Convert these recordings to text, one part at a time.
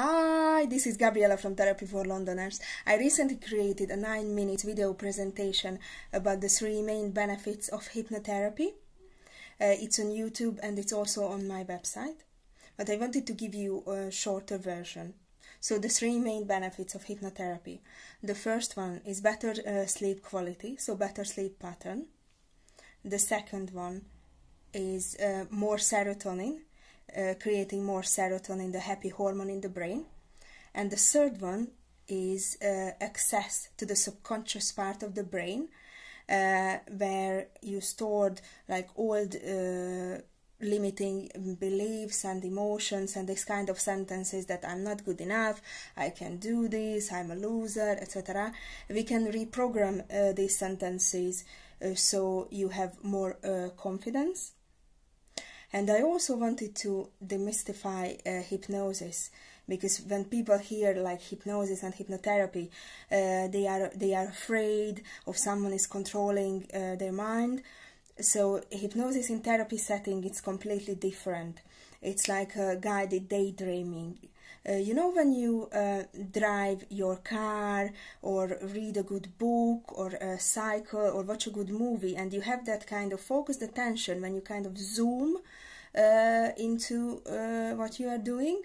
Hi, this is Gabriella from Therapy for Londoners. I recently created a 9 minute video presentation about the three main benefits of hypnotherapy. Uh, it's on YouTube and it's also on my website. But I wanted to give you a shorter version. So, the three main benefits of hypnotherapy. The first one is better uh, sleep quality, so better sleep pattern. The second one is uh, more serotonin, uh, creating more serotonin, the happy hormone in the brain. And the third one is uh, access to the subconscious part of the brain, uh, where you stored like old uh, limiting beliefs and emotions and this kind of sentences that I'm not good enough, I can do this, I'm a loser, etc. We can reprogram uh, these sentences uh, so you have more confidence and I also wanted to demystify uh, hypnosis because when people hear like hypnosis and hypnotherapy, uh, they are they are afraid of someone is controlling uh, their mind. So hypnosis in therapy setting it's completely different. It's like a guided daydreaming. Uh, you know when you uh, drive your car or read a good book or a cycle or watch a good movie and you have that kind of focused attention when you kind of zoom uh, into uh, what you are doing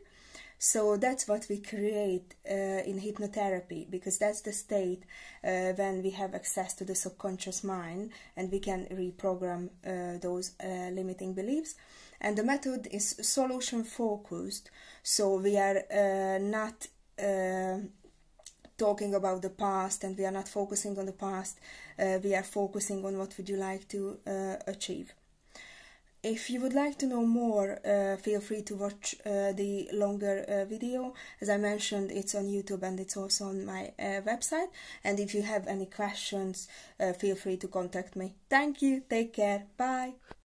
so that's what we create uh, in hypnotherapy because that's the state uh, when we have access to the subconscious mind and we can reprogram uh, those uh, limiting beliefs. And the method is solution focused, so we are uh, not uh, talking about the past and we are not focusing on the past, we are focusing on what would you like to achieve. If you would like to know more, uh, feel free to watch uh, the longer uh, video. As I mentioned, it's on YouTube and it's also on my uh, website. And if you have any questions, uh, feel free to contact me. Thank you. Take care. Bye.